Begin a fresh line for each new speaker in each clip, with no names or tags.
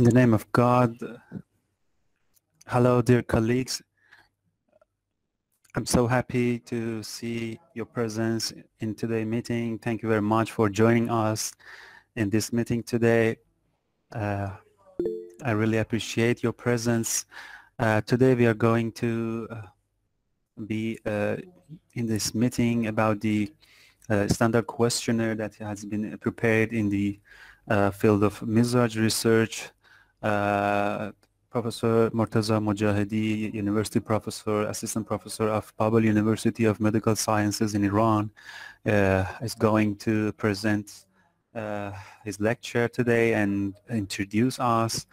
In the name of God, hello dear colleagues. I'm so happy to see your presence in today's meeting. Thank you very much for joining us in this meeting today. Uh, I really appreciate your presence. Uh, today we are going to uh, be uh, in this meeting about the uh, standard questionnaire that has been prepared in the uh, field of Mizaj research. Professor Morteza Mojahedi, University Professor, Assistant Professor of Babol University of Medical Sciences in Iran, uh, is going to present uh, his lecture today and introduce us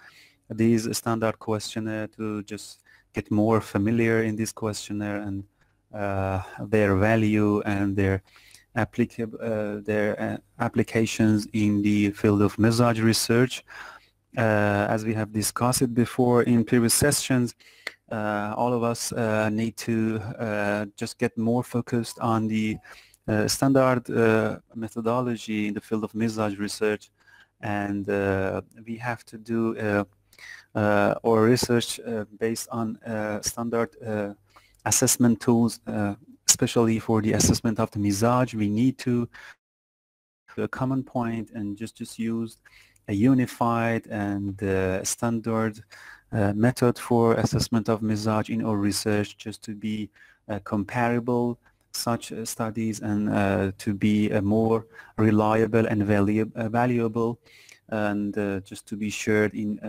these standard questionnaire to just get more familiar in this questionnaire and uh, their value and their applicable uh, their uh, applications in the field of Mizaj research. Uh, as we have discussed it before in previous sessions, uh, all of us uh, need to just get more focused on the standard methodology in the field of Mizaj research and we have to do uh, or research uh, based on uh, standard assessment tools, especially for the assessment of the Mizaj. We need to a common point and just just use a unified and uh, standard uh, method for assessment of Mizaj in our research just to be uh, comparable such studies and to be more reliable and valuable and just to be shared in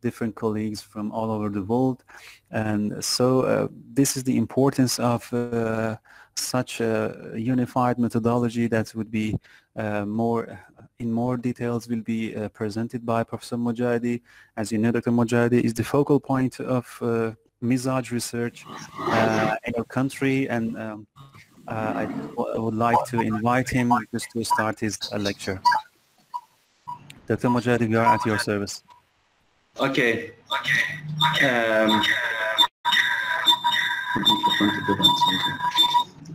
different colleagues from all over the world. And so uh, this is the importance of uh, such a unified methodology that would be uh, more in more details will be uh, presented by Professor Mojahedi. As you know, Dr. Mojahedi is the focal point of uh, research uh, in our country and um, I, would like to invite him just to start his lecture. Dr. Mojahedi, we are at your service.
Okay. Um,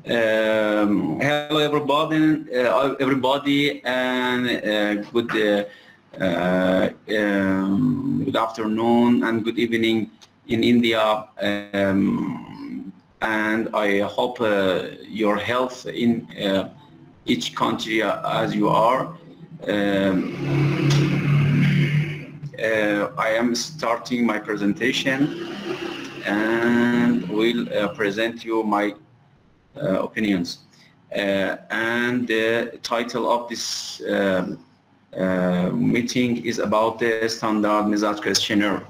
um, hello, everybody. Uh, everybody, and uh, good uh, uh, um, good afternoon and good evening in India. Um, and I hope uh, your health in uh, each country as you are. Uh, I am starting my presentation and will uh, present you my uh, opinions. and the title of this um, uh, meeting is about the standard Mizaj questionnaire.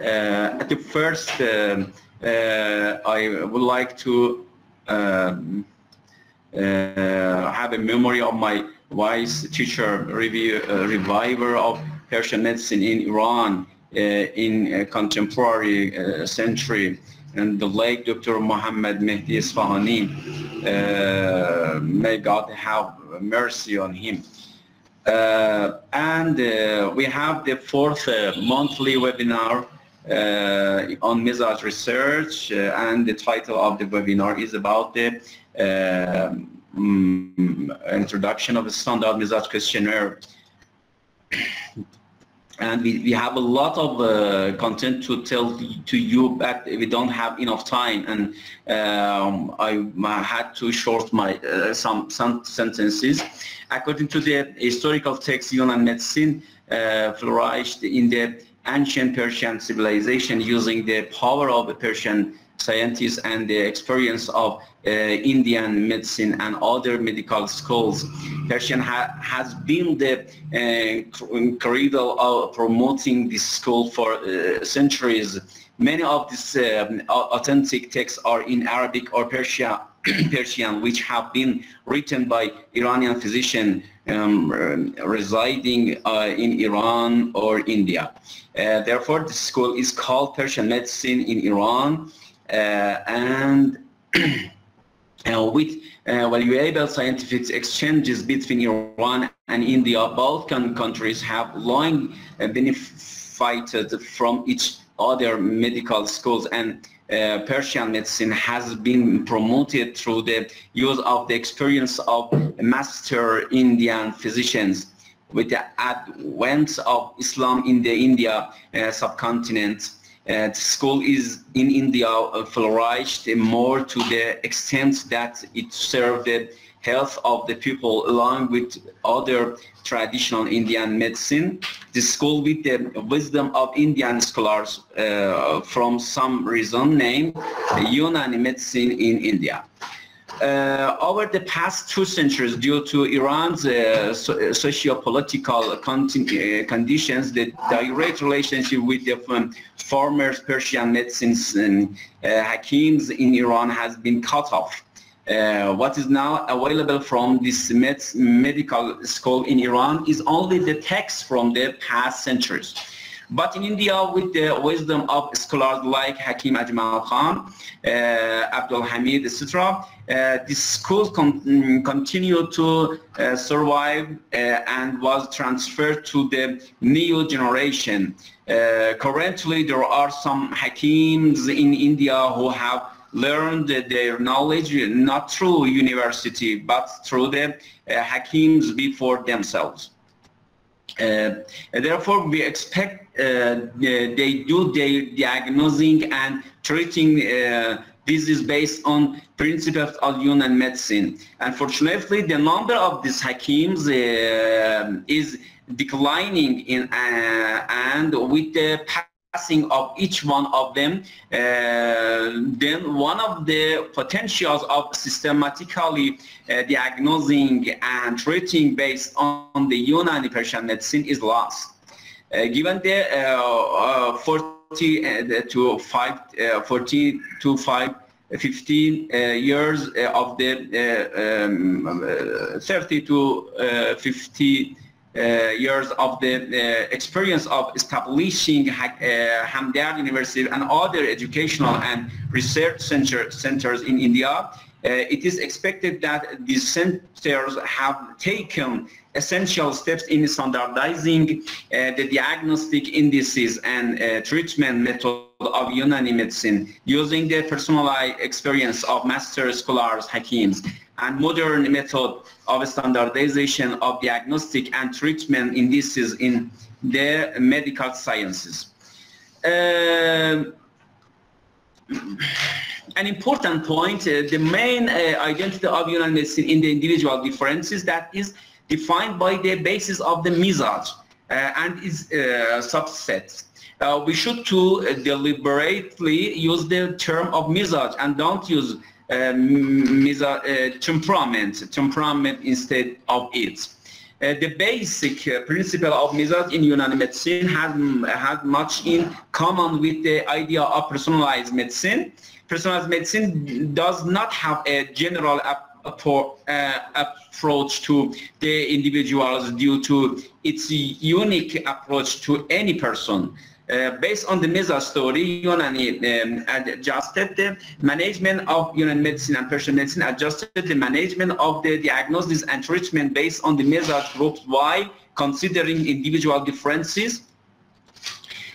Uh, at the first, uh, I would like to um, have a memory of my wise teacher, review, reviver of Persian medicine in Iran uh, in contemporary uh, century and the late Dr. Muhammad Mehdi Isfahani. Uh, may God have mercy on him. Uh, and uh, we have the fourth uh, monthly webinar on Mizaj research and the title of the webinar is about the um, introduction of the standard Mizaj questionnaire and we, we have a lot of uh, content to tell to you but we don't have enough time. And um, I had to short my uh, some, some sentences. According to the historical text Yunan medicine uh, flourished in the ancient Persian civilization using the power of the Persian scientists and the experience of uh, Indian medicine and other medical schools. Persian ha has been the uh, of promoting this school for uh, centuries. Many of these um, authentic texts are in Arabic or Persia, Persian, which have been written by Iranian physicians um, residing uh, in Iran or India. Uh, therefore, the school is called Persian medicine in Iran and uh, with uh, valuable scientific exchanges between Iran and India, both countries have long benefited from each other medical schools and uh, Persian medicine has been promoted through the use of the experience of master Indian physicians. with the advent of Islam in the India uh, subcontinent. Uh, the school is in India uh, flourished more to the extent that it served the health of the people along with other traditional Indian medicine. The school with the wisdom of Indian scholars uh, from some reason named Unani medicine in India. Uh, over the past two centuries, due to Iran's uh, so, socio-political uh, conditions, the direct relationship with the um, former Persian medicines and uh, hakims in Iran has been cut off. Uh, what is now available from this med medical school in Iran is only the texts from the past centuries. But in India, with the wisdom of scholars like Hakim Ajmal Khan, uh, Abdul Hamid, etc., uh, this school con mm, continued to uh, survive uh, and was transferred to the new generation. Uh, currently, there are some Hakims in India who have learned their knowledge not through university but through the uh, Hakims before themselves. Uh, therefore, we expect uh, they do their diagnosing and treating uh, disease based on principles of Yunan medicine. Unfortunately, the number of these Hakims uh, is declining in, uh, and with the passing of each one of them, uh, then one of the potentials of systematically uh, diagnosing and treating based on the Unani Persian medicine is lost. Uh, given the uh, uh, 40 uh, to 5, 40 to 5 15 uh, years uh, of the uh, um, 30 to 50 uh, years of the uh, experience of establishing uh, Hamdard University and other educational and research center, centers in India, it is expected that these centers have taken essential steps in standardizing uh, the diagnostic indices and uh, treatment method of Unani medicine using the personalized experience of master scholars, Hakims and modern method of standardization of diagnostic and treatment indices in the medical sciences. Uh, an important point, uh, the main uh, identity of Unani medicine in the individual differences that is defined by the basis of the mizaj uh, and its uh, subsets. Uh, we should to deliberately use the term of mizaj and don't use temperament, temperament instead of it. Uh, the basic uh, principle of Mizaj in Unani medicine has, has much in common with the idea of personalized medicine. Personalized medicine does not have a general uh, approach to the individuals due to its unique approach to any person. Uh, based on the Mizaj story, Unani um, adjusted the management of Unani medicine and Persian medicine, adjusted the management of the diagnosis and treatment based on the Mizaj groups while considering individual differences.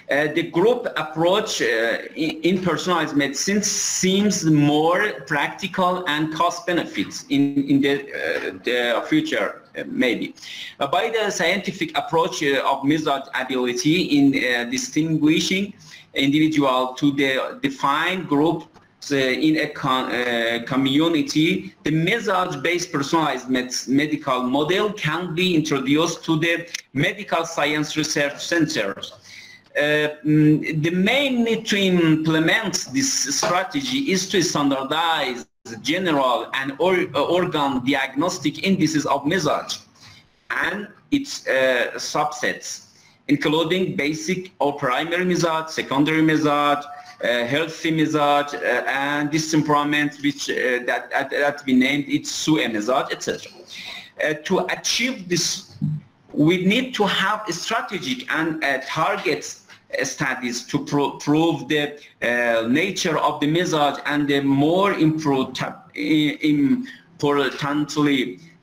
Uh, the group approach uh, in, in, personalized medicine seems more practical and cost benefits in, in the, uh, the future maybe. Uh, by the scientific approach uh, of Mizaj ability in distinguishing individual to the defined group in a con community, the Mizaj-based personalized med medical model can be introduced to the medical science research centers. Uh, mm, the main need to implement this strategy is to standardize general and or, uh, organ diagnostic indices of Mizaj and its uh, subsets, including basic or primary Mizaj, secondary Mizaj, uh, healthy Mizaj, uh, and this temperament which uh, that, that, that we named it SUE Mizaj, etc. Uh, to achieve this, we need to have strategic and targets studies to pro prove the uh, nature of the mizaj and the more importantly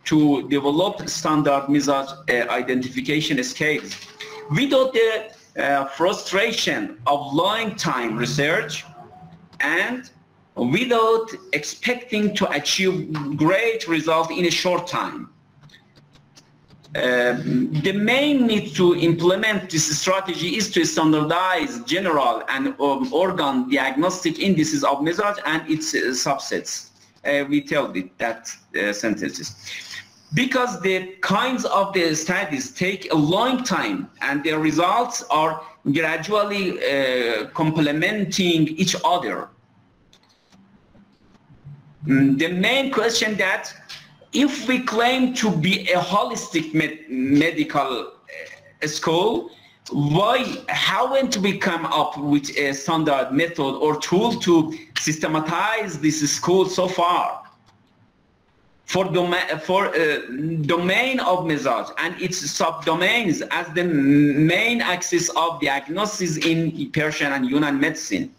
to develop standard mizaj uh, identification scales. Without the uh, frustration of long time research and without expecting to achieve great results in a short time. Um, the main need to implement this strategy is to standardize general and um, organ diagnostic indices of Mizaj and its uh, subsets. Uh, we tell it that uh, sentences. Because the kinds of the studies take a long time and the results are gradually uh, complementing each other. Mm, the main question that if we claim to be a holistic med medical uh, school, why haven't we come up with a standard method or tool to systematize this school so far? For, domain, for uh, domain of Mizaj and its subdomains as the main axis of diagnosis in Persian and Yunnan medicine.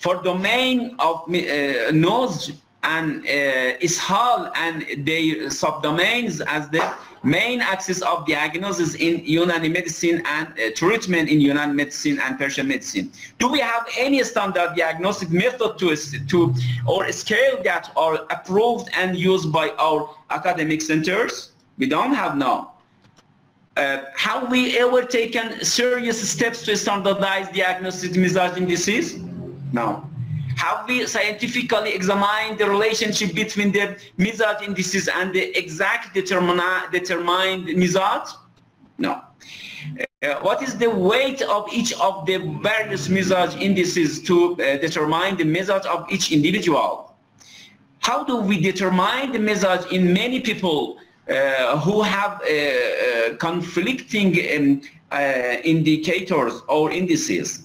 For domain of uh, nose and uh, ishal and their subdomains as the main axis of diagnosis in Unani medicine and uh, treatment in Yunnan medicine and Persian medicine. Do we have any standard diagnostic method to, to or scale that are approved and used by our academic centers? We don't have now. Uh, have we ever taken serious steps to standardize diagnostic Mizaj indices? No. Have we scientifically examined the relationship between the Mizaj indices and the exact determined Mizaj? No. Uh, what is the weight of each of the various Mizaj indices to uh, determine the Mizaj of each individual? How do we determine the Mizaj in many people uh, who have uh, uh, conflicting um, uh, indicators or indices?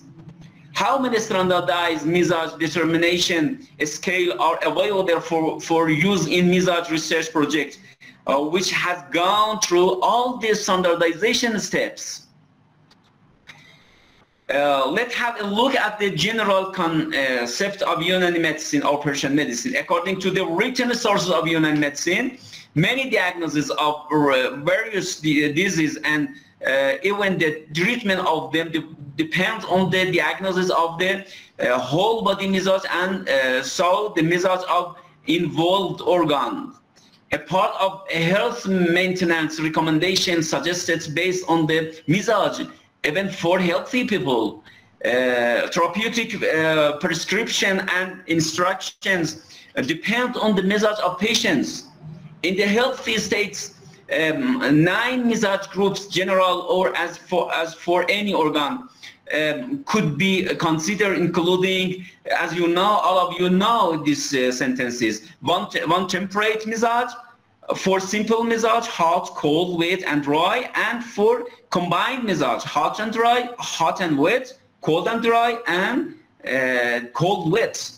How many standardized Mizaj determination scale are available for, for use in Mizaj research project, uh, which has gone through all the standardization steps. Uh, let's have a look at the general concept of Unani medicine or Persian medicine. According to the written sources of Unani medicine, many diagnoses of uh, various diseases and uh, even the treatment of them depends on the diagnosis of the uh, whole body Mizaj and uh, so the Mizaj of involved organs. A part of health maintenance recommendation suggested based on the Mizaj, even for healthy people. Uh, therapeutic uh, prescription and instructions depend on the Mizaj of patients. In the healthy states, um, nine Mizaj groups, general or as for, as for any organ, um, could be considered including, as you know, all of you know these uh, sentences. One, one temperate Mizaj, for simple Mizaj, hot, cold, wet, and dry, and for combined Mizaj, hot and dry, hot and wet, cold and dry, and uh, cold, wet.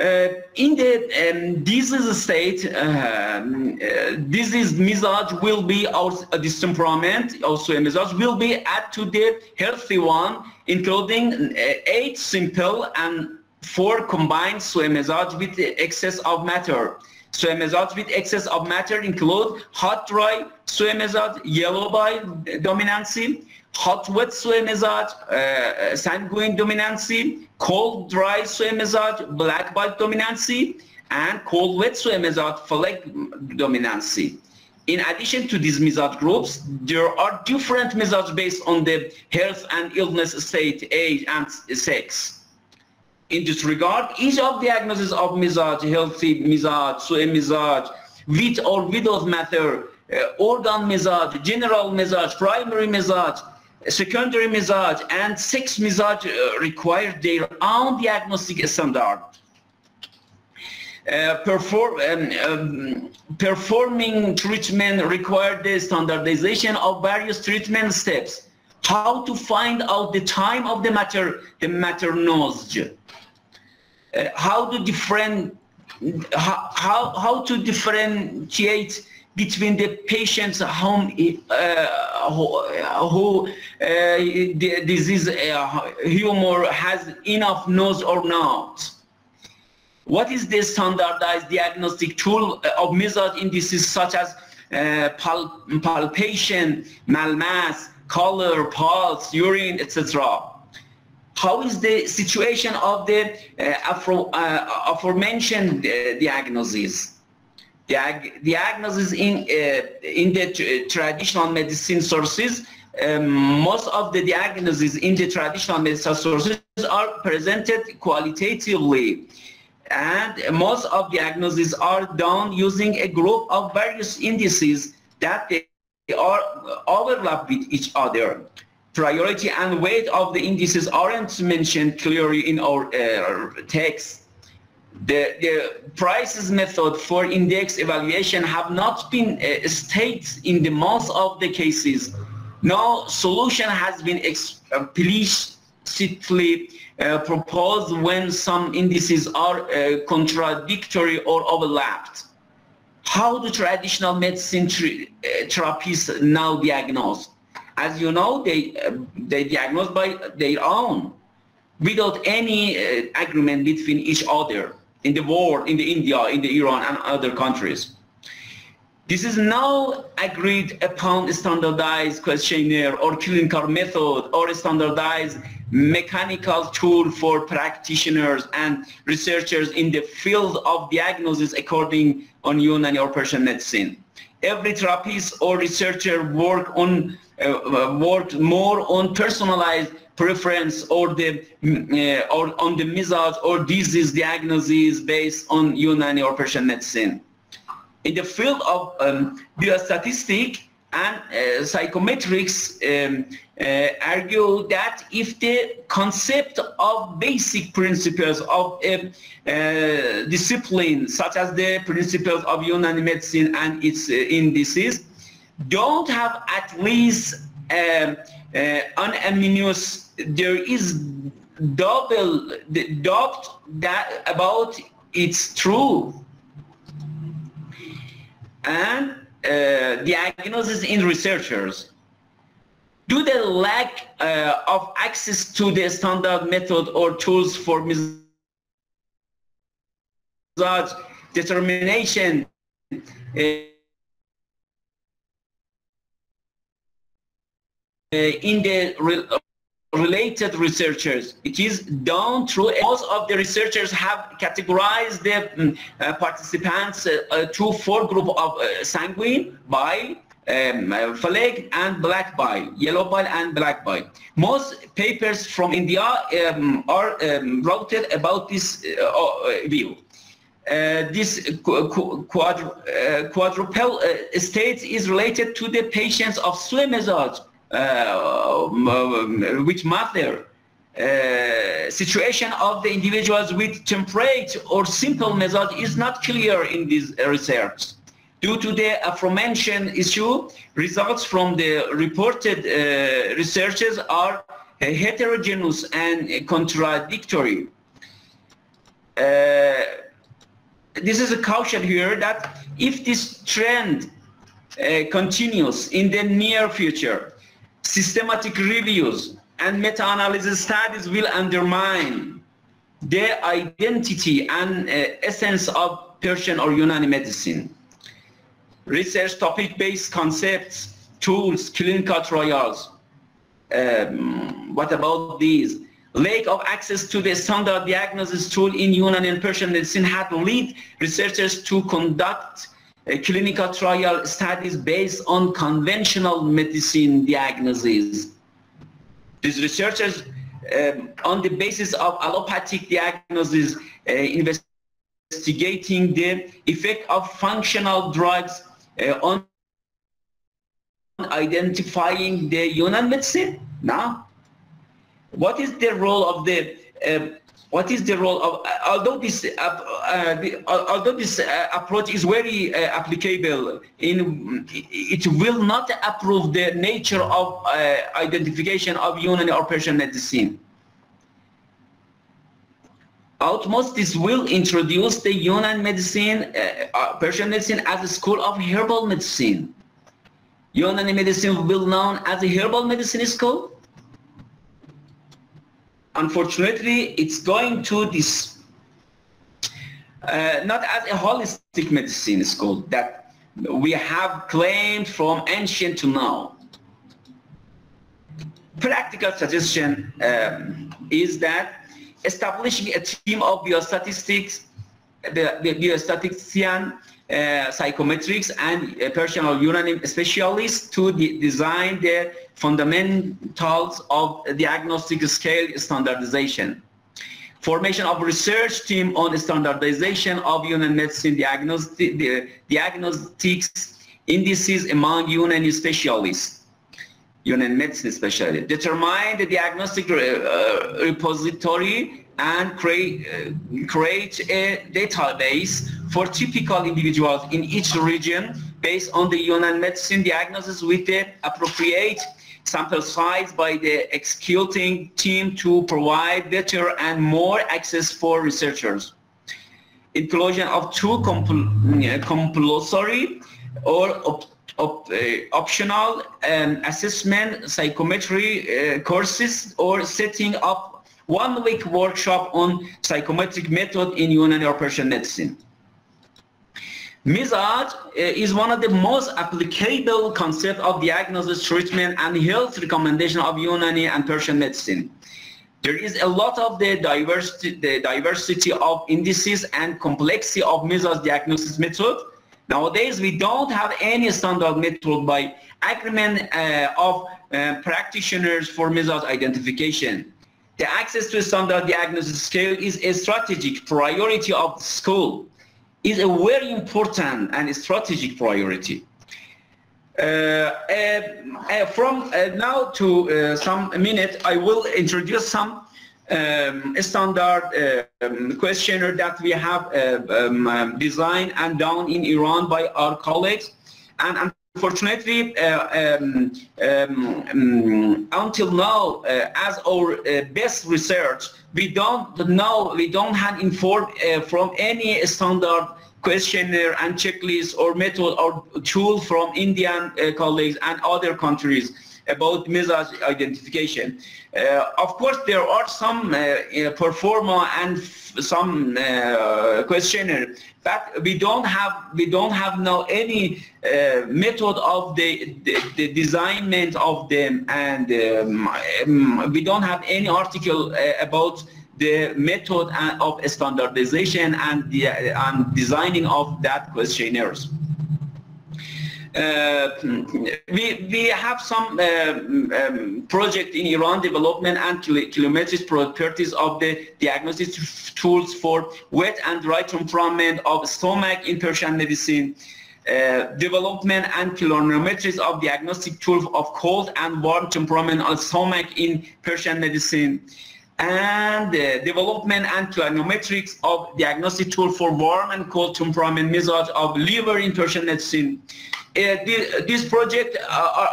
Uh, in the um, disease state, um, uh, disease Mizaj will be also a temperament, also a Mizaj will be add to the healthy one, including uh, eight simple and four combined so Mizaj with excess of matter. So Mizaj with excess of matter include hot dry so Mizaj, yellow by dominancy, hot wet soy Mizaj, uh, sanguine dominancy, cold dry soy Mizaj, black bile dominancy, and cold wet soy Mizaj, flag dominancy. In addition to these Mizaj groups, there are different Mizaj based on the health and illness state, age, and sex. In this regard, each of diagnoses of Mizaj, healthy Mizaj, soy Mizaj, with or without matter, uh, organ Mizaj, general Mizaj, primary Mizaj, secondary Mizaj and sex Mizaj uh, require their own diagnostic standard. Uh, perform, um, um, performing treatment required the standardization of various treatment steps. How to find out the time of the matter, the matter knows. Uh, how to different, how, how, how to differentiate between the patients home uh, who, who uh, the disease uh, humor has enough nose or not. What is the standardized diagnostic tool of Mizaj indices such as uh, pal palpation, malmass, color, pulse, urine, etc. How is the situation of the uh, afro, uh, aforementioned uh, diagnoses? Diag diagnosis in uh, in the traditional medicine sources um, most of the diagnoses in the traditional medicine sources are presented qualitatively and most of the diagnoses are done using a group of various indices that they are overlap with each other. Priority and weight of the indices aren't mentioned clearly in our uh, text. The, the prices method for index evaluation have not been uh, stated in the most of the cases. No solution has been explicitly uh, proposed when some indices are uh, contradictory or overlapped. How do traditional medicine uh, therapists now diagnose? As you know, they, uh, they diagnose by their own without any uh, agreement between each other in the world, in the India, in the Iran and other countries. This is now agreed upon standardized questionnaire or clinical method or standardized mechanical tool for practitioners and researchers in the field of diagnosis according on Unani or Persian medicine. Every therapist or researcher work on uh, work more on personalized preference or the uh, or on the methods or disease diagnosis based on Unani or Persian medicine. In the field of um, biostatistics and uh, psychometrics um, uh, argue that if the concept of basic principles of a uh, discipline, such as the principles of Unani medicine and its uh, indices, don't have at least um, uh, unanimous, there is double doubt that about its true. And uh, diagnosis in researchers. Due the lack uh, of access to the standard method or tools for results determination? Uh, in the related researchers. It is done through, most of the researchers have categorized the um, uh, participants uh, uh, to four group of uh, sanguine, bile, um, uh, flag and black bile, yellow bile and black bile. Most papers from India um, are um, routed about this uh, uh view. Uh, this qu quadru uh, quadruple state is related to the patients of Suemezaj uh, which matter uh, situation of the individuals with temperate or simple method is not clear in this research. Due to the aforementioned issue, results from the reported uh, researches are uh, heterogeneous and contradictory. Uh, this is a caution here that if this trend uh, continues in the near future, systematic reviews and meta-analysis studies will undermine the identity and uh, essence of Persian or Unani medicine. Research topic-based concepts, tools, clinical trials. Um, what about these? Lack of access to the standard diagnosis tool in Unani and Persian medicine had led researchers to conduct clinical trial studies based on conventional medicine diagnoses. These researchers, um, on the basis of allopathic diagnosis, uh, investigating the effect of functional drugs uh, on identifying the Yunan medicine. Now, what is the role of the uh, what is the role of although this uh, uh, the, although this uh, approach is very uh, applicable in it will not approve the nature of uh, identification of Unani or Persian medicine Outmost this will introduce the Yunan medicine, uh, Persian medicine as a school of herbal medicine. Unani medicine will be known as a herbal medicine school unfortunately, it's going to this, uh, not as a holistic medicine school that we have claimed from ancient to now. Practical suggestion um, is that establishing a team of biostatistics, the, the biostatistician psychometrics and uh, Persian or Unani specialists to de design the fundamentals of diagnostic scale standardization. Formation of research team on standardization of Unani medicine diagnostic, the diagnostics indices among Unani specialists. Unani medicine specialists. Determine the diagnostic uh, repository and create, uh, create a database for typical individuals in each region based on the Yunnan medicine diagnosis with the appropriate sample size by the executing team to provide better and more access for researchers. Inclusion of two uh, compulsory or op op uh, optional um, assessment psychometry uh, courses or setting up one week workshop on psychometric method in Yunani or Persian medicine. Uh, is one of the most applicable concept of diagnosis, treatment, and health recommendation of Unani and Persian medicine. There is a lot of the diversity, the diversity of indices and complexity of Mizaj diagnosis method. Nowadays, we don't have any standard method by agreement uh, of uh, practitioners for Mizaj identification. The access to standard diagnosis scale is a strategic priority of the school is a very important and strategic priority. Uh, uh, uh, from uh, now to uh, some minute, I will introduce some um, standard um, questionnaire that we have uh, um, um, designed and done in Iran by our colleagues. And Unfortunately, uh, um, um, um, until now, uh, as our uh, best research, we don't know, we don't have informed uh, from any standard questionnaire and checklist or method or tool from Indian uh, colleagues and other countries about Mizaj identification. Uh, of course, there are some uh, uh performer and some uh, questionnaire, but we don't have we don't have now any uh, method of the, the, the designment of them, and um, um, we don't have any article about the method of standardization and the and designing of that questionnaires. Uh, we, we have some uh, um, project in Iran development and kilometric properties of the diagnostic tools for wet and dry temperament of stomach in Persian medicine. Uh, development and kilometrics of diagnostic tools of cold and warm temperament of stomach in Persian medicine and the development and clinimetrics of diagnostic tool for warm and cold temperament methods of liver in Persian medicine. Uh, this, project, uh,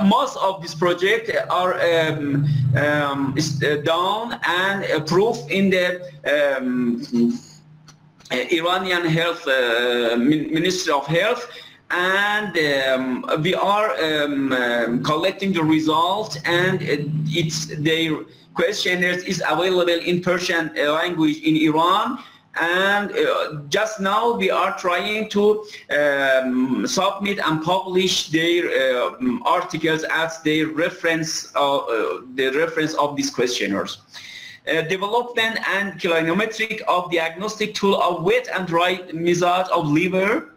uh, most of this project are um, um, uh, done and approved in the um, uh, Iranian Health uh, Ministry of Health. And um, we are um, um, collecting the results and it's their questionnaires is available in Persian language in Iran and uh, just now we are trying to um, submit and publish their uh, articles as their reference uh, the reference of these questionnaires. Uh, development and clinimetric of diagnostic tool of wet and dry mizaj of liver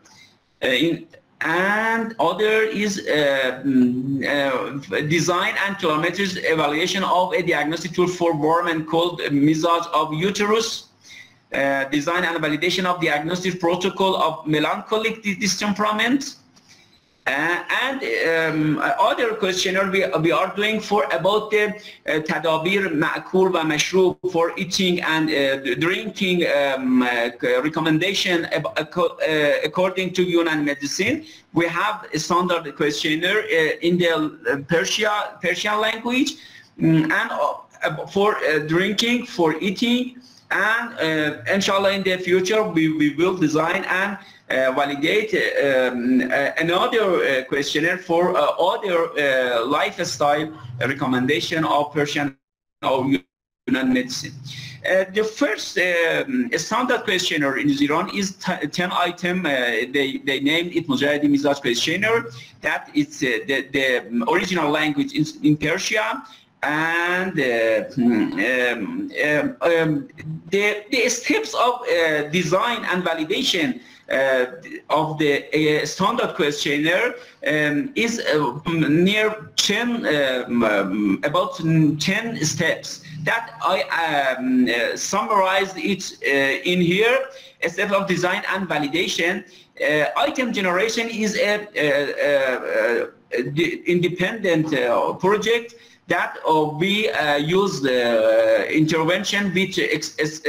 uh, in, and other is uh, mm, design and kilometers evaluation of a diagnostic tool for warm and cold mizaj of uterus uh, design and validation of diagnostic protocol of melancholic distemperament. Uh, and um, other questionnaire we, we are doing for about the uh, tadabir ma'kul wa for eating and uh, drinking um, uh, recommendation uh, according to Yunnan medicine. We have a standard questionnaire in the Persia, Persian language um, and for drinking, for eating, and uh, inshallah in the future we, we will design and uh, validate um, uh, another questionnaire for other lifestyle recommendation of Persian or Yunnan medicine. Uh, the first um, standard questionnaire in Iran is 10 item, uh, they, they named it Mojahedi Mizaj questionnaire, that is uh, the, the original language in, in Persia and uh, hmm, um, um, um, the, the steps of uh, design and validation uh, of the uh, standard questionnaire um, is uh, near 10, um, um, about 10 steps that I um, uh, summarized it uh, in here, a step of design and validation. Uh, item generation is a, a, a, a independent project that uh, we uh, use the intervention with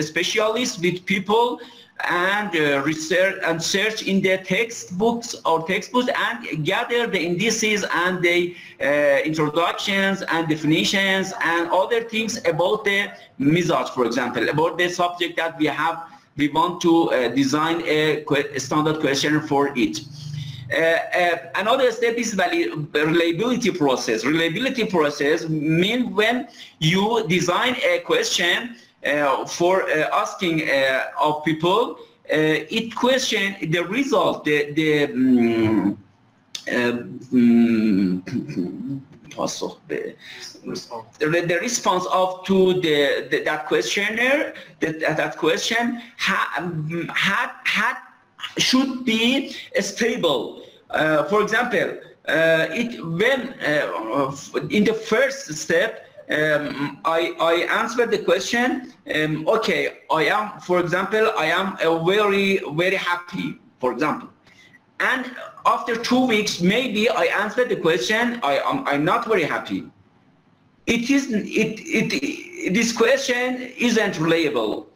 specialists, with people and uh, research and search in the textbooks or textbooks and gather the indices and the uh, introductions and definitions and other things about the mizaj, for example, about the subject that we have, we want to uh, design a, a standard question for it. Uh, uh, another step is reliability process. Reliability process means when you design a question uh, for asking of people, it question the result, the, the um, um, the, the response of to the, the that questionnaire that that question had had had should be stable. Uh, for example, uh, it when uh, in the first step um, I, I answered the question, um, okay, I am, for example, I am very, very happy, for example. And after two weeks, maybe I answered the question, I am I'm not very happy. It is, it, it, this question isn't reliable.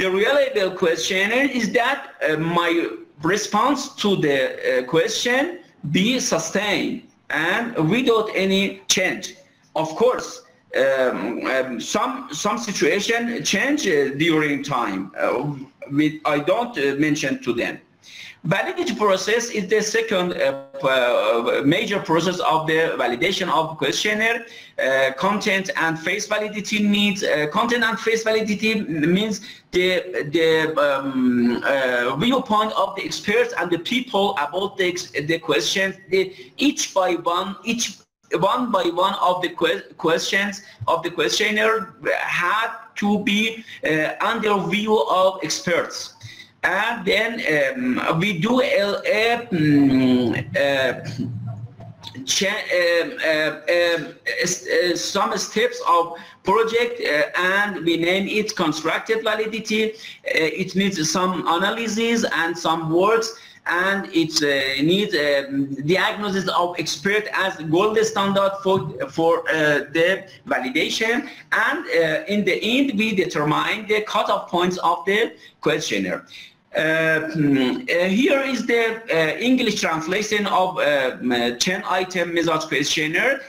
The reliable question is that uh, my response to the uh, question be sustained and without any change. Of course, um, um, some some situation change uh, during time. Uh, with, I don't uh, mention to them. Validity process is the second uh, uh, major process of the validation of questionnaire. Uh, content and face validity needs. Content and face validity means the the um, uh, viewpoint of the experts and the people about the the questions. The, each by one, each one by one of the que questions of the questionnaire had to be uh, under view of experts and then um, we do a, a, um, uh, uh, some steps of project uh, and we name it constructed validity. Uh, it needs some analysis and some works and it uh, needs um, diagnosis of expert as gold standard for for uh, the validation and uh, in the end we determine the cutoff points of the questionnaire. Uh, hmm, uh, here is the uh, English translation of 10-item mizaj questionnaire,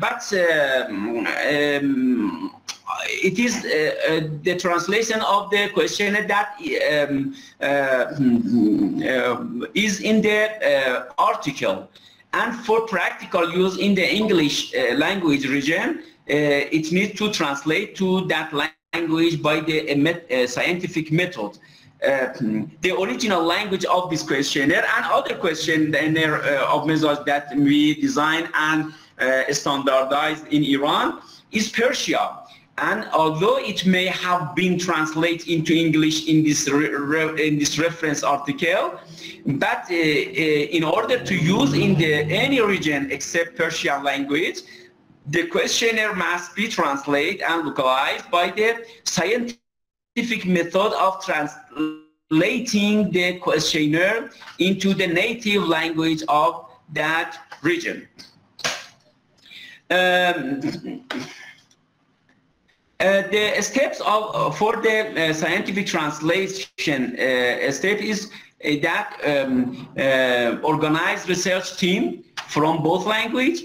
but um, um, it is uh, the translation of the questionnaire that um, uh, is in the article. And for practical use in the English language region, it needs to translate to that language by the scientific method. Uh, the original language of this questionnaire and other questionnaire uh, of mizaj that we design and uh, standardized in Iran is Persia. And although it may have been translated into English in this in this reference article, but uh, uh, in order to use in the any region except Persian language, the questionnaire must be translated and localized by the scientific scientific method of translating the questionnaire into the native language of that region. Um, uh, the steps of uh, for the uh, scientific translation uh, step is uh, that um, uh, organized research team from both language,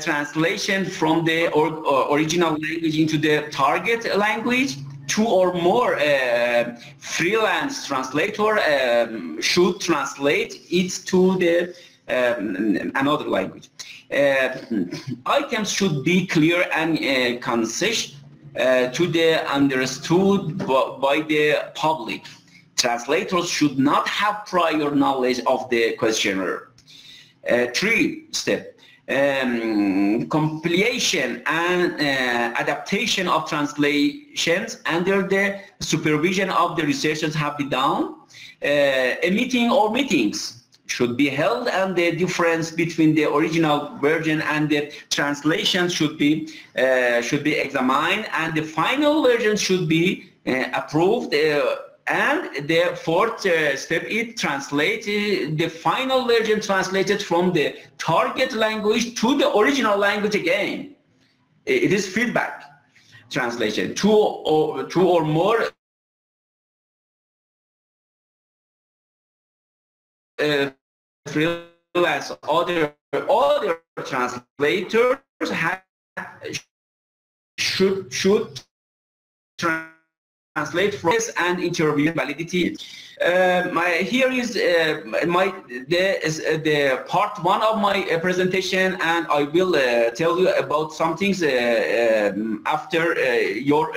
translation from the or, original language into the target language, two or more uh, freelance translator um, should translate it to the um, another language. Uh, items should be clear and uh, concise uh, to the understood by the public. Translators should not have prior knowledge of the questionnaire. Uh, three step. Um, compilation and uh, adaptation of translations under the supervision of the researchers have been done. Uh, a meeting or meetings should be held and the difference between the original version and the translation should be uh, should be examined and the final version should be uh, approved uh, and the fourth uh, step is translate uh, the final version translated from the target language to the original language again. It is feedback translation. Two or, two or more uh, freelance other other translators have, should should translate from this and interview validity. Uh, my, here is uh, my the, uh, the part one of my uh, presentation and I will uh, tell you about some things um, after your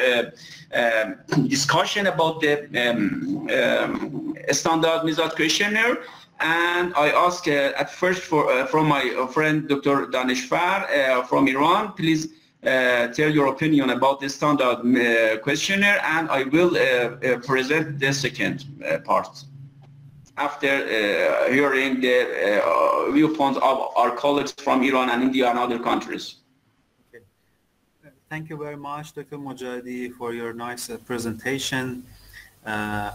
um, discussion about the um, um, standard Mizaj questionnaire and I ask at first for from my friend Dr. Daneshvar from Iran please tell your opinion about the standard uh, questionnaire and I will uh, present the second part after hearing the viewpoints of our colleagues from Iran and India and other countries.
Thank you very much, Dr. Mojahedi, for your nice presentation. Uh,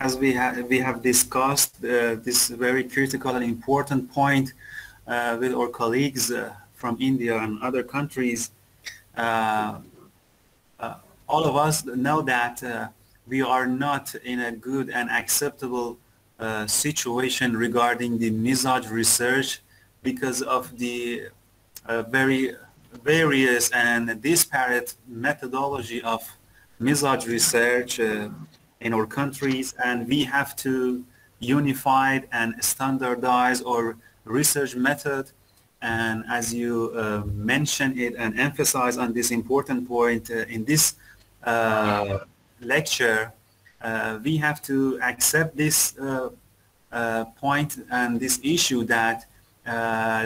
as we, ha we have discussed uh, this very critical and important point uh, with our colleagues from India and other countries, uh, uh, all of us know that uh, we are not in a good and acceptable uh, situation regarding the Mizaj research because of the uh, very various and disparate methodology of Mizaj research uh, in our countries. And we have to unify and standardize our research method and as you uh, mentioned it and emphasize on this important point uh, in this uh, lecture, uh, we have to accept this uh, uh, point and this issue that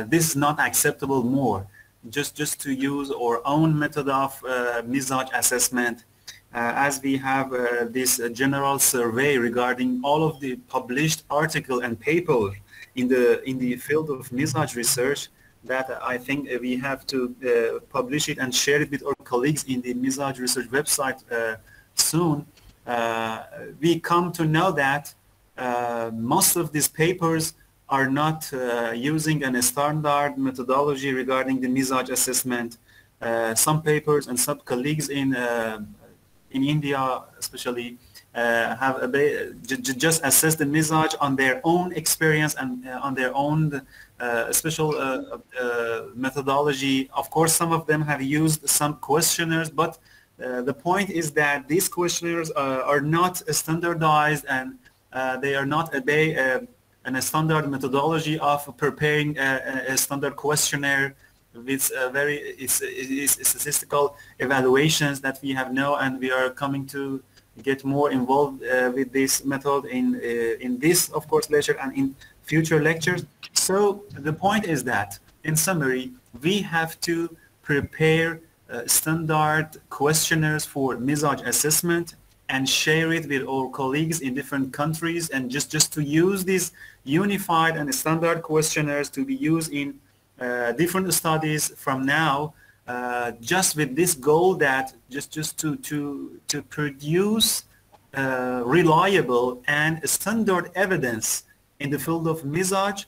this is not acceptable more. Just, just to use our own method of Mizaj assessment as we have this general survey regarding all of the published article and paper in the in the field of Mizaj research, that I think we have to uh, publish it and share it with our colleagues in the Mizaj Research website uh, soon. Uh, we come to know that most of these papers are not using a standard methodology regarding the Mizaj assessment. some papers and some colleagues in in India, especially, uh, have a, just assess the Mizaj on their own experience and uh, on their own uh, special uh, uh, methodology. Of course, some of them have used some questionnaires, but the point is that these questionnaires are not standardized and they are not an, a standard methodology of preparing a, a standard questionnaire with uh, very it's, it's, statistical evaluations that we have now and we are coming to get more involved uh, with this method in uh, in this of course lecture and in future lectures so the point is that, in summary, we have to prepare uh, standard questionnaires for Mizaj assessment and share it with our colleagues in different countries and just, just to use these unified and standard questionnaires to be used in uh, different studies from now uh, just with this goal that just, just to, to, to produce uh, reliable and standard evidence in the field of Mizaj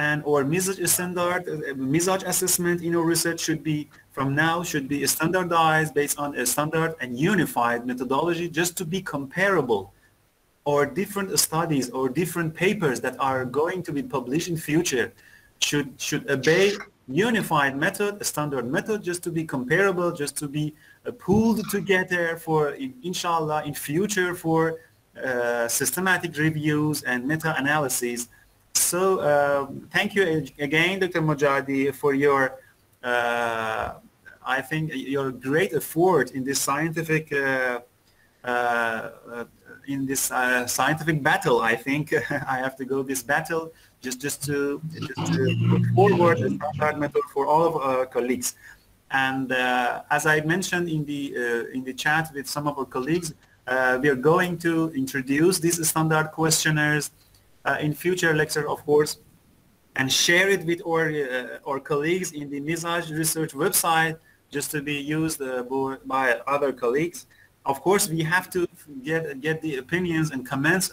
and or Mizaj standard, uh, Mizaj assessment in our research should be from now should be standardized based on a standard and unified methodology just to be comparable or different studies or different papers that are going to be published in future should should obey unified method, a standard method just to be comparable, just to be uh, pooled together for inshallah in future for uh, systematic reviews and meta-analyses so um, thank you again, Dr. Mojahedi, for your, uh, I think, your great effort in this scientific, uh, uh, in this uh, scientific battle. I think I have to go this battle just just to just to put forward the standard method for all of our colleagues. And uh, as I mentioned in the uh, in the chat with some of our colleagues, we are going to introduce these standard questionnaires uh, in future lecture, of course, and share it with our uh, our colleagues in the Mizaj research website, just to be used uh, by other colleagues. Of course, we have to get get the opinions and comments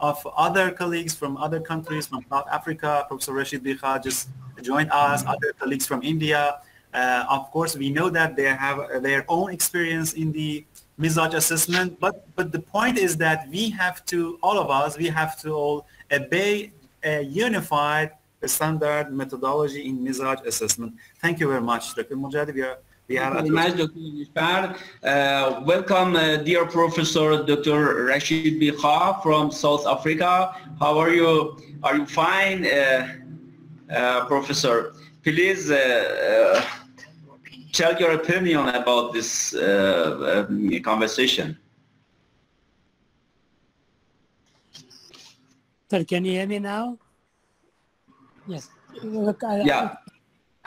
of other colleagues from other countries, from South Africa. Professor Rashid Bikha just joined us, other colleagues from India. Uh, of course, we know that they have their own experience in the Mizaj assessment, but, but the point is that we have to, all of us, we have to all obey a unified standard methodology in Mizaj assessment. Thank you very much, Dr. Mojahedi. We are we
have Thank you very much, Dr. Uh, welcome, uh, dear Professor Dr. Rashid Bikha from South Africa. How are you? Are you fine, uh, uh Professor? Please uh, uh, tell your opinion about this uh, um, conversation.
Sir, can you hear me now? Yes. Look, I,
yeah.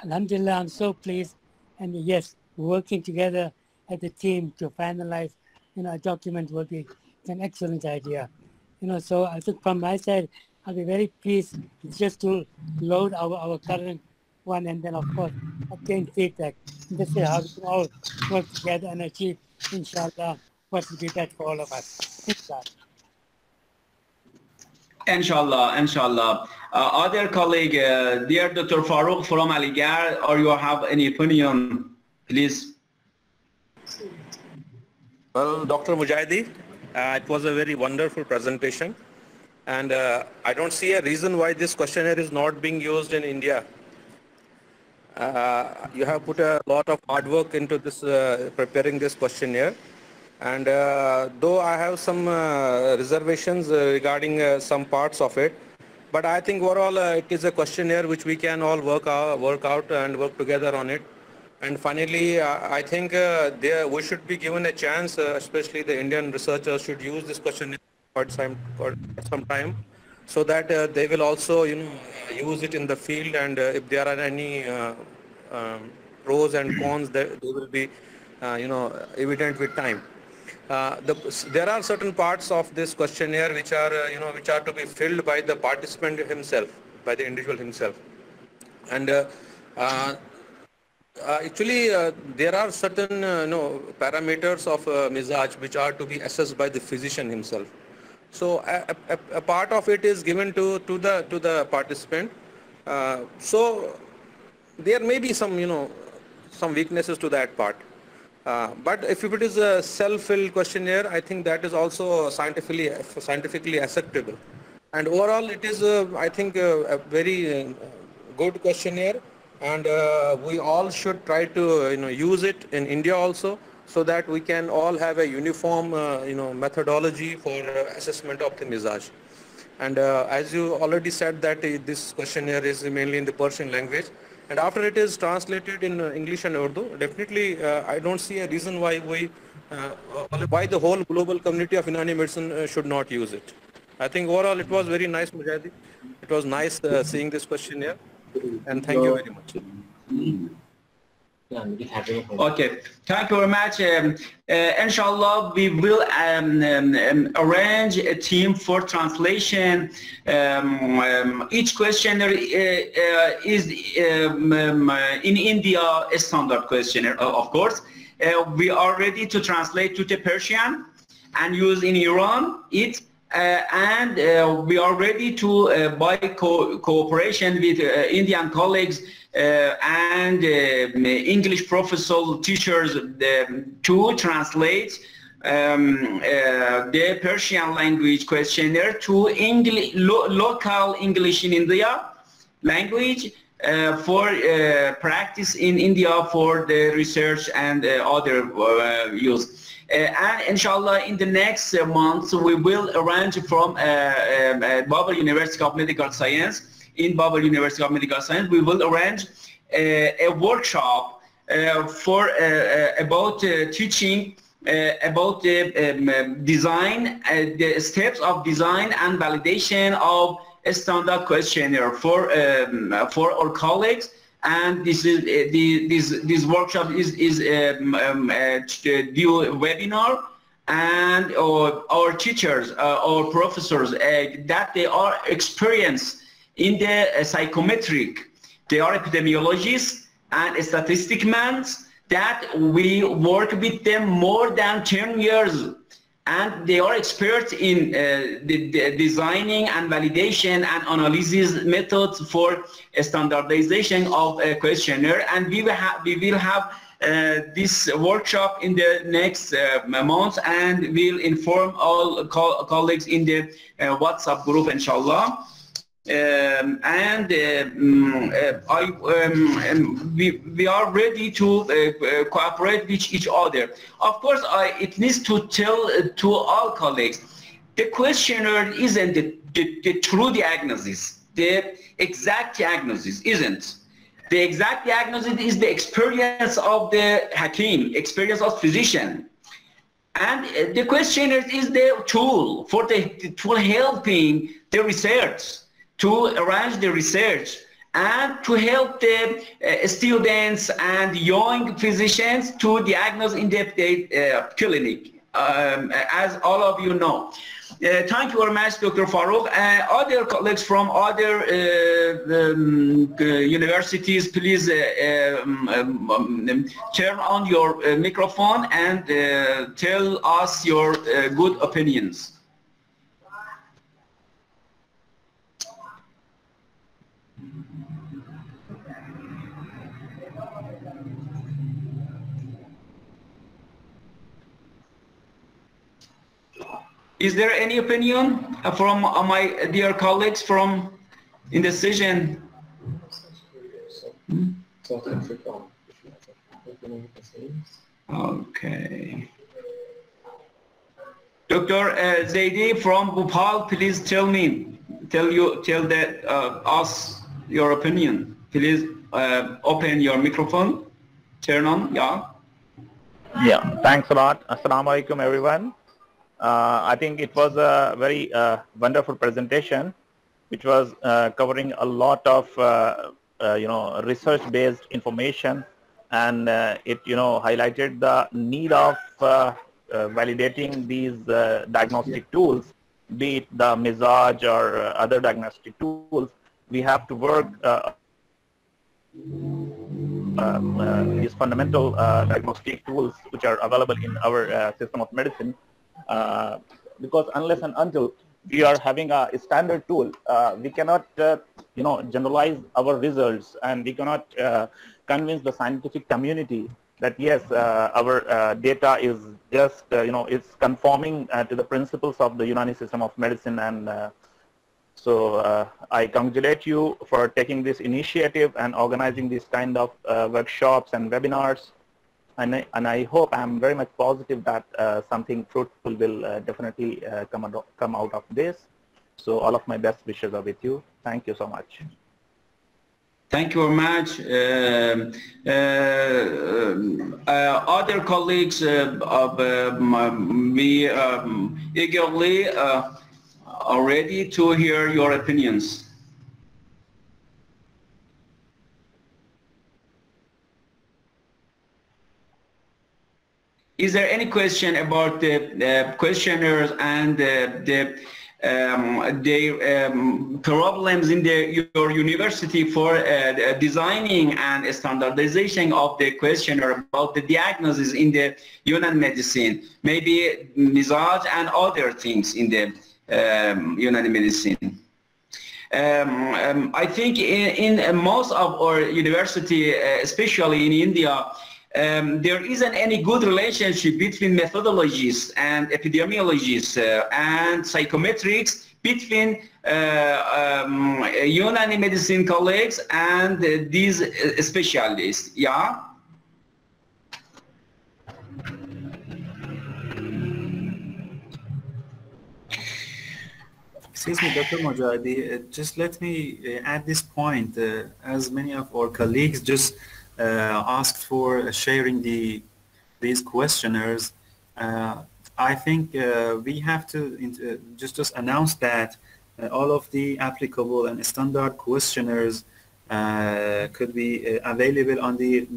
Alhamdulillah, I'm so pleased. And yes, working together as a team to finalize, you know, a document will be an excellent idea. You know, so I think from my side, I'll be very pleased just to load our, our current one and then of course obtain feedback. This is how we can all work together and achieve, inshallah, what will be best for all of us. Inshallah.
Inshallah, inshallah. Uh, other colleague, uh, dear Dr. Farooq from Aligarh, or you have any opinion, please?
Well, Dr. Mojahedi, uh, it was a very wonderful presentation. And uh, I don't see a reason why this questionnaire is not being used in India. Uh, you have put a lot of hard work into this uh, preparing this questionnaire. And uh, though I have some uh, reservations uh, regarding some parts of it but I think overall it is a questionnaire which we can all work out, work out and work together on it. And finally I think there we should be given a chance especially the Indian researchers should use this questionnaire for some, some time so that uh, they will also you know use it in the field and uh, if there are any uh, um, pros and cons that they will be you know evident with time. Uh, the, there are certain parts of this questionnaire which are uh, you know which are to be filled by the participant himself by the individual himself. And uh, actually there are certain you know parameters of mizaj which are to be assessed by the physician himself so a, a, a, part of it is given to, to the to the participant. Uh, so there may be some you know some weaknesses to that part. Uh, but if it is a self-filled questionnaire, I think that is also scientifically scientifically acceptable. And overall, it is uh, I think uh, a very uh, good questionnaire, and we all should try to you know use it in India also so that we can all have a uniform, uh, you know, methodology for uh, assessment of the Mizaj. And uh, as you already said that this questionnaire is mainly in the Persian language. And after it is translated in English and Urdu, definitely I don't see a reason why we, why the whole global community of Unani medicine should not use it. I think overall it was very nice, Mojahedi. It was nice uh, seeing this questionnaire. And thank you very much.
Okay, thank you very much. Um, uh, inshallah, we will um, um, um, arrange a team for translation. Um, um, each questionnaire uh, uh, is uh, in India a standard questionnaire, of course. Uh, we are ready to translate to the Persian and use in Iran it and uh, we are ready to uh, by co cooperation with Indian colleagues and English professor teachers to translate um, uh, the Persian language questionnaire to English, lo local English in India language uh, for uh, practice in India for the research and other use. Uh, and inshallah, in the next uh, months, we will arrange from uh, um, Babol University of Medical Science, in Babol University of Medical Science, we will arrange a workshop for about teaching uh, about the um, design, uh, the steps of design and validation of standard questionnaire for um, for our colleagues. And this is uh, the, this this workshop is is um, um, uh, due webinar. And uh, our teachers uh, our professors uh, that they are experienced in the uh, psychometric. They are epidemiologists and statistic men that we work with them more than 10 years and they are experts in uh, the, the designing and validation and analysis methods for standardization of a questionnaire and we will have, we will have uh, this workshop in the next uh, month and we'll inform all co colleagues in the uh, WhatsApp group inshallah. Um, and um, I, um, we, we are ready to uh, cooperate with each other. Of course, I, it needs to tell to all colleagues, the questionnaire isn't the, the, the true diagnosis, the exact diagnosis isn't. The exact diagnosis is the experience of the Hakim, experience of physician. And the questionnaire is the tool for the tool helping the research to arrange the research and to help the uh, students and young physicians to diagnose in the uh, clinic, um, as all of you know. Uh, thank you very much, Dr. Farouk. Uh, other colleagues from other uh, um, uh, universities, please um, um, um, turn on your microphone and tell us your good opinions. Is there any opinion from my dear colleagues from Indecision? Okay. Dr. Uh, Zaidi from Bhopal, please tell me, tell you, tell that uh, us your opinion. Please uh, open your microphone, turn on, yeah.
Yeah, thanks a lot. Assalamu alaikum, everyone. Uh, I think it was a very uh, wonderful presentation, which was uh, covering a lot of you know research-based information, and it you know highlighted the need of validating these diagnostic tools, be it the Mizaj or other diagnostic tools. We have to work um, uh, these fundamental uh, diagnostic tools which are available in our uh, system of medicine uh, because unless and until we are having a standard tool, uh, we cannot, uh, you know, generalize our results and we cannot convince the scientific community that yes, uh, our uh, data is just, uh, you know, it's conforming to the principles of the Unani system of medicine. And so I congratulate you for taking this initiative and organizing these kind of workshops and webinars and I, and I hope I'm very much positive that uh, something fruitful will uh, definitely uh, come, out, come out of this. So all of my best wishes are with you. Thank you so much.
Thank you very much. Uh, uh, uh, other colleagues of me um, eagerly are ready to hear your opinions. Is there any question about the questionnaires and the um, the um, problems in the, your university for uh, designing and standardization of the questionnaire about the diagnosis in the Unani medicine, maybe Mizaj and other things in the um, medicine. Um, um, I think in, in, most of our university, uh, especially in India, um, there isn't any good relationship between methodologists and epidemiologists uh, and psychometrics between uh, um, Unani medicine colleagues and uh, these uh, specialists. Yeah.
Excuse me, Dr. Mojahedi, uh, just let me uh, add this point. as many of our colleagues just asked for sharing the these questionnaires. Uh, I think uh, we have to just just announce that uh, all of the applicable and standard questionnaires uh, could be uh, available on the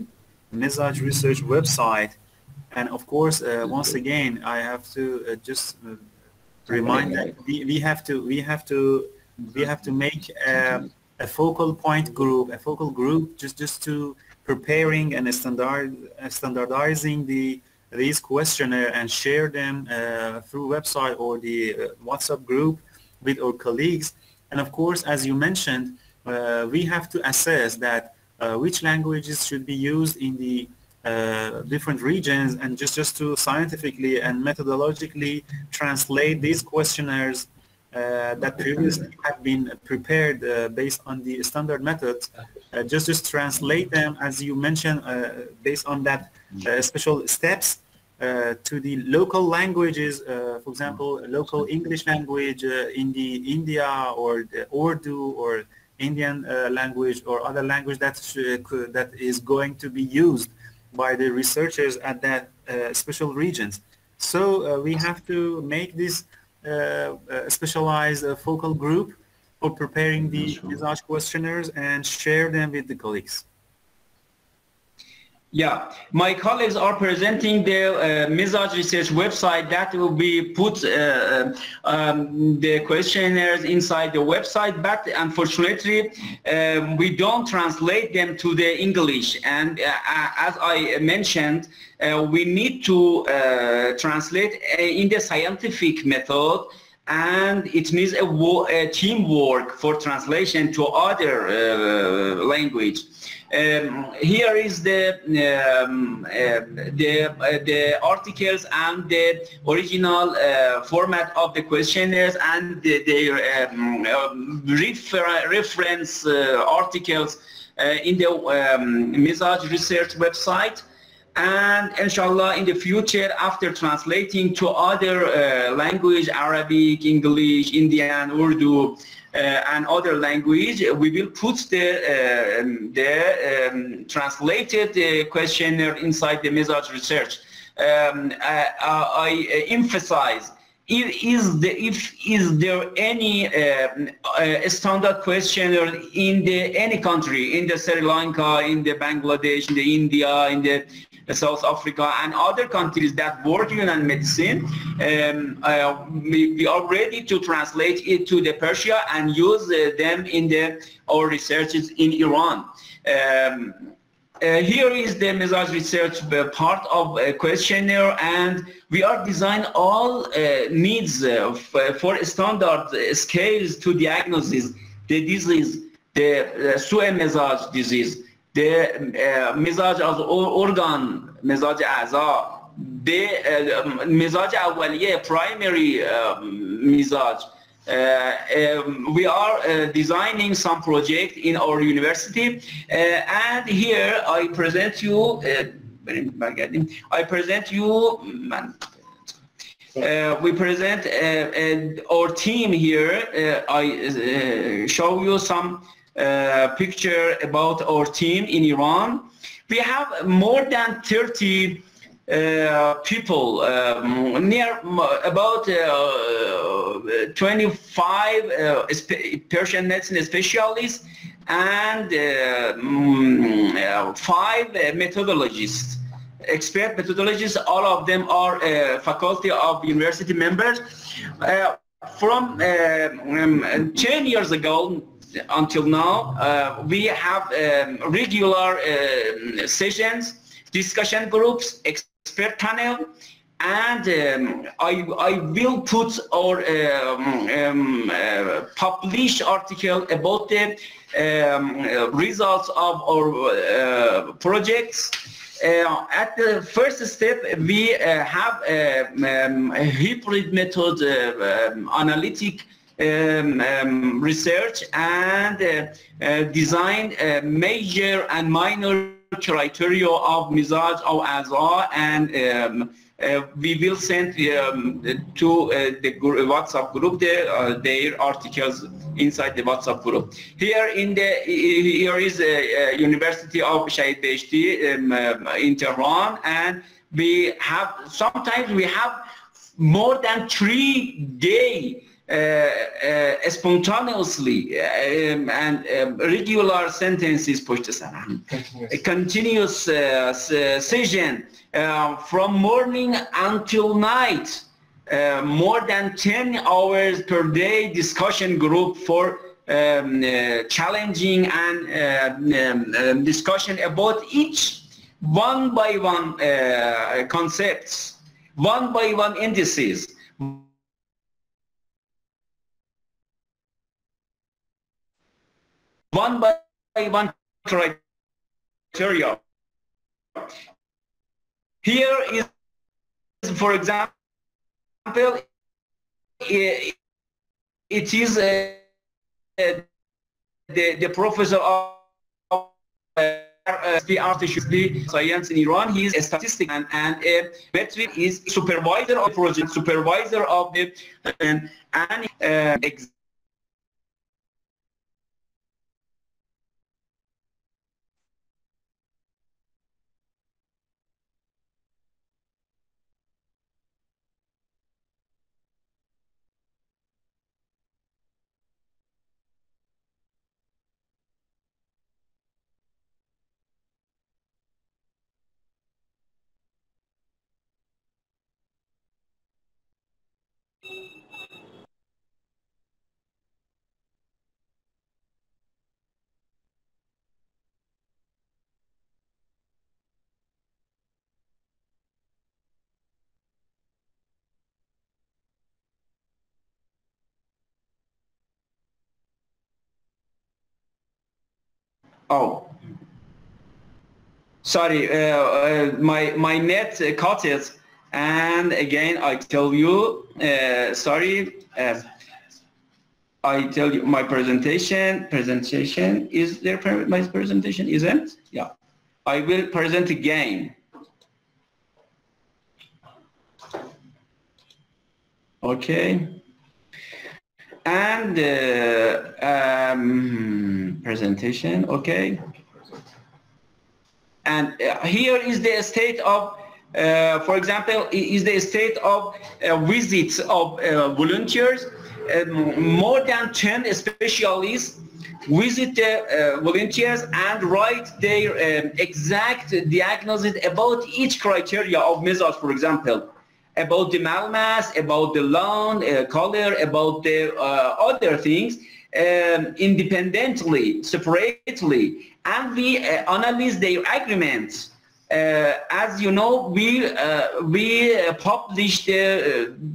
Mizaj Research website. And of course, uh, once again, I have to uh, just uh, remind that we, we have to we have to we have to make um, a focal point group, a focal group, just just to preparing and standard standardizing the these questionnaire and share them uh, through website or the uh, WhatsApp group with our colleagues. And of course, as you mentioned, uh, we have to assess that uh, which languages should be used in the uh, different regions and just, just to scientifically and methodologically translate these questionnaires uh, that previously have been prepared based on the standard methods, uh, just just translate them as you mentioned based on that special steps uh, to the local languages, uh, for example, local English language uh, in the India or the Urdu or Indian language or other language that that is going to be used by the researchers at that special regions. So we have to make this uh, specialized uh, focal group for preparing the Mizaj questionnaires and share them with the colleagues.
Yeah, my colleagues are presenting the uh, Mizaj Research website that will be put uh, uh, um, the questionnaires inside the website, but unfortunately um, we don't translate them to the English. And uh, as I mentioned, uh, we need to uh, translate in the scientific method and it needs a, a teamwork for translation to other language. Um, here is the um, uh, the uh, the articles and the original uh, format of the questionnaires and the, their um, um refer reference uh, articles uh, in the um, research website and inshallah in the future after translating to other uh, language Arabic English Indian Urdu uh, and other language, we will put the, uh, the um, translated uh, questionnaire inside the Mizaj research. Um, I, I emphasize is, the, if is there any uh, uh, standard questionnaire in the any country in the Sri Lanka in the Bangladesh in the India in the South Africa and other countries that work in medicine, um, uh, we, are ready to translate it to the Persia and use uh, them in the our researches in Iran. Um, uh, here is the Mizaj research uh, part of a questionnaire and we are design all uh, needs uh, for standard scales to diagnosis the disease, the uh, Sue disease the Mizaj of organ مزاج اعضا the Mizaj of primary مزاج Uh, we are uh, designing some project in our university uh, and here I present you I present you we present our team here I show you some picture about our team in Iran. We have more than 30 uh, people, um, near about uh, 25 uh, Persian medicine specialists and uh, mm, five methodologists, expert methodologists. All of them are faculty of university members. from um, 10 years ago, until now, uh, we have um, regular uh, sessions, discussion groups, expert panel, and um, I, I will put our um, um, uh, published article about the um, results of our uh, projects. Uh, at the first step, we uh, have a, um, hybrid method uh, um, analytic um, um, research and uh, uh, design major and minor criteria of Mizaj of Azar and um, uh, we will send um, to uh, the WhatsApp group their, uh, their articles inside the WhatsApp group. Here in the here is a University of Shahid Beheshti um, in Tehran, and we have sometimes we have more than three day spontaneously um, and um, regular sentences پشت سر هم a continuous uh, session uh, from morning until night uh, more than 10 hours per day discussion group for um, uh, challenging and um, um, discussion about each one by one uh, concepts, one by one indices, One by one criteria. Here is, for example, it, is uh, the, the professor of uh, artificial science in Iran. He is a statistician and a veteran is supervisor of project, supervisor of the and, and uh, Oh, sorry, uh, uh, my my net caught it, and again I tell you, uh, sorry. Uh, I tell you my presentation. Presentation is there. My presentation isn't. Yeah, I will present again. Okay and uh, um, presentation, okay. And uh, here is the state of, uh, for example, is the state of uh, visits of uh, volunteers. More than 10 specialists visit the volunteers and write their um, exact diagnosis about each criteria of measures, for example about the malmass, about the lawn uh, color, about the uh, other things um, independently, separately, and we uh, analyze their agreements. Uh, as you know, we we published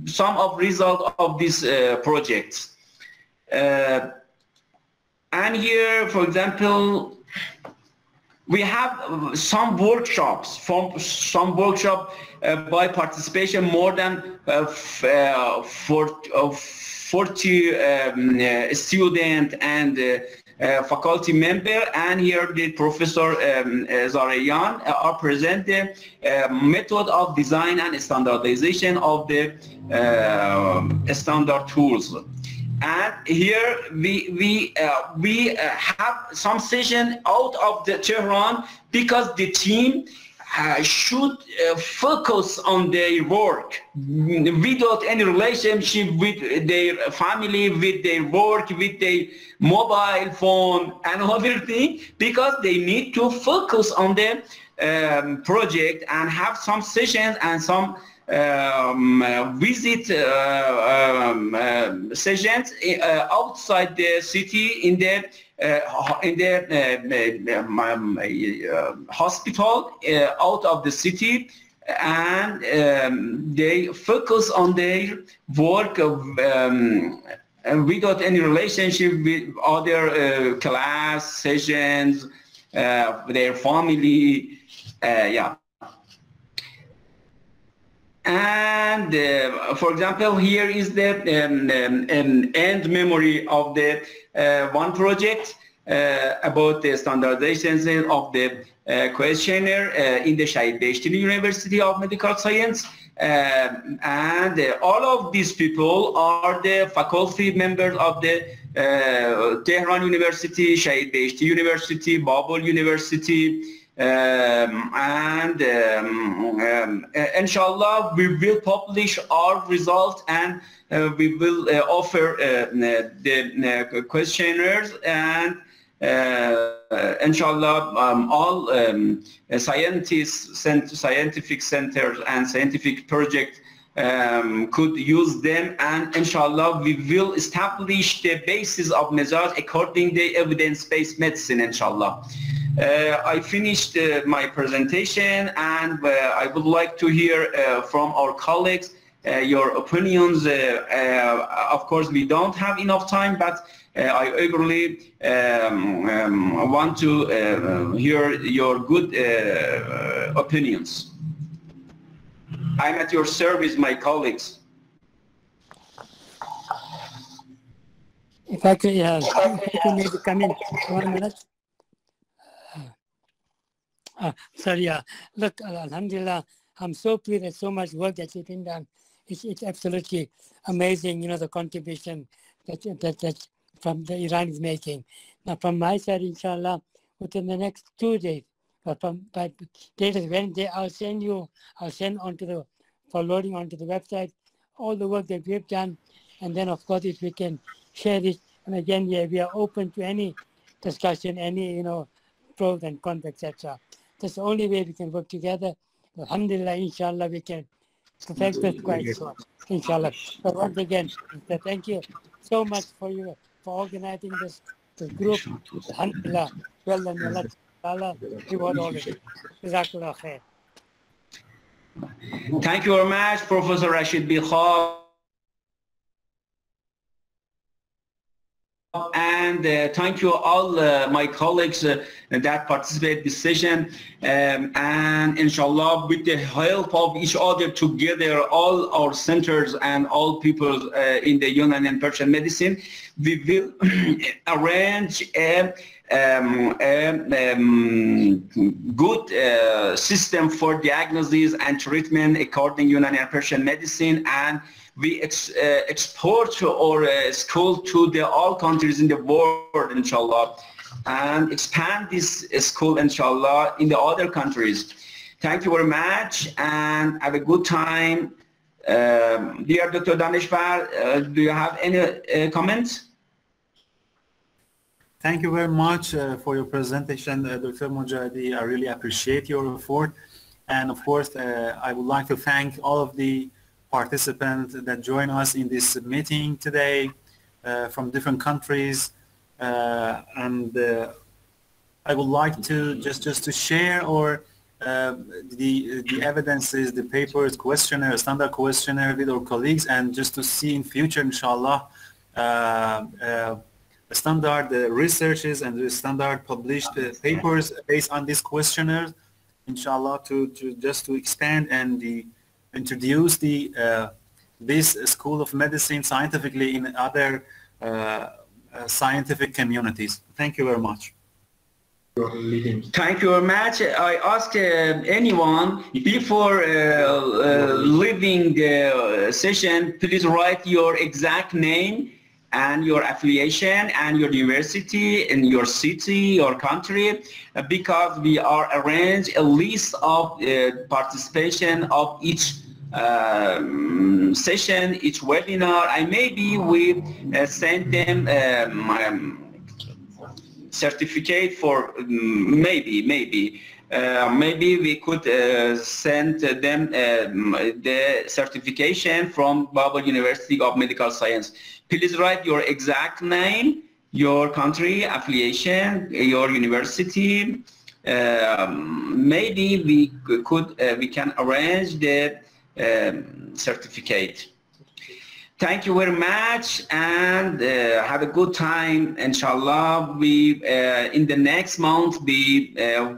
some of result of this project. and here, for example, we have some workshops, from some workshop uh, by participation more than uh, uh, for, 40 um, student and faculty member. And here the professor um, Zarayan are present the method of design and standardization of the standard tools and here we we uh, we uh, have some session out of the Tehran because the team uh, should uh, focus on their work. Without any relationship with their family, with their work, with their mobile phone and other thing because they need to focus on the um, project and have some sessions and some um, uh, visit uh, um, uh, sessions outside the city in the in the um, hospital out of the city and um, they focus on their work of, um, without any relationship with other uh, class sessions, uh, their family, uh, yeah. And uh, for example, here is the um, um, um end memory of the uh, one project uh, about the standardization of the uh, questionnaire uh, in the Shahid Beheshti University of Medical Science. Um, and uh, all of these people are the faculty members of the Tehran University, Shahid Beheshti University, Babol University, Um, and um, um, uh, inshallah we will publish our results and uh, we will uh, offer uh, the questionnaires and uh, inshallah um, all um, scientists scientific centers and scientific projects um, could use them and inshallah we will establish the basis of Mezaj according to evidence-based medicine inshallah. Uh, I finished uh, my presentation and uh, I would like to hear from our colleagues your opinions. of course, we don't have enough time, but I eagerly um, um, want to hear your good opinions. I'm at your service, my colleagues.
If I could, uh, if I could maybe come in one minute. Uh, sorry, uh, look, uh, Alhamdulillah, I'm so pleased at so much work that's been done. It's, it's absolutely amazing, you know, the contribution that, that, that from the Iran is making. Now, from my side, inshallah, within the next two days, but from by date is Wednesday, I'll send you, I'll send onto the, for loading onto the website, all the work that we've done. And then, of course, if we can share it, and again, yeah, we are open to any discussion, any, you know, pros and cons, etc. That's the only way we can work together. Alhamdulillah, inshallah, we can perfect this quite soon. Inshallah. So once again, thank you so much for you for organizing this, this group. Alhamdulillah. Well done. Allah reward all of you. Jazakallah khair.
Thank you very much, Professor Rashid Bikha. and uh, thank you all uh, my colleagues uh, that participate session um, and inshallah with the help of each other together all our centers and all people uh, in the Unani and Persian medicine we will arrange a, um, um, good uh, system for diagnosis and treatment according Unani and Persian medicine and we ex, uh, export our uh, school to the all countries in the world, inshallah, and expand this school, inshallah, in the other countries. Thank you very much and have a good time. Um, dear Dr. Daneshvar, uh, do you have any uh, comments?
Thank you very much uh, for your presentation, uh, Dr. Mojahedi. I really appreciate your effort. And of course, uh, I would like to thank all of the participants that join us in this meeting today uh, from different countries. Uh, and uh, I would like to just, just to share or uh, the, the evidences, the papers, questionnaire, standard questionnaire with our colleagues and just to see in future, inshallah, uh, uh, standard researches and the standard published papers based on these questionnaires, inshallah, to, to just to expand and the introduce the uh, this school of medicine scientifically in other uh, uh, scientific communities. Thank you very much.
Thank you very much. I ask uh, anyone before uh, uh, leaving the session, please write your exact name and your affiliation and your university and your city or country because we are arrange a list of participation of each um, session, each webinar, and maybe we uh, send them um, um, certificate for um, maybe, maybe. Uh, maybe we could uh, send them um, the certification from Babol University of Medical Science. Please write your exact name, your country, affiliation, your university. Um, maybe we could uh, we can arrange the um, certificate. Thank you very much and uh, have a good time. Inshallah, we uh, in the next month we uh,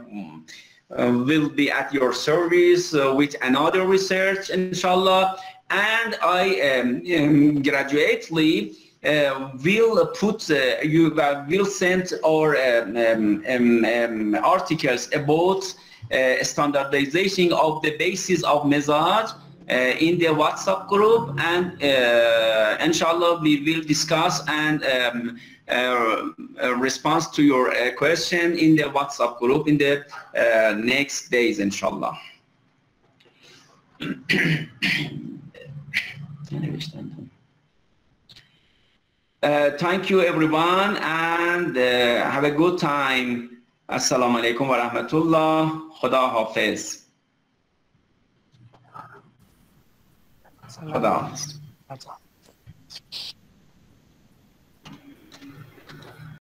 uh will be at your service uh, with another research, inshallah. And I um, um, graduately uh, will put you will send our um, um, um, articles about standardization of the basis of uh, in the WhatsApp group and uh, inshallah we will discuss and um, uh, response to your uh, question in the WhatsApp group in the uh, next days, inshallah. Uh, thank you everyone and uh, have a good time. Assalamu alaikum wa rahmatullah. Khuda hafiz.
That's all.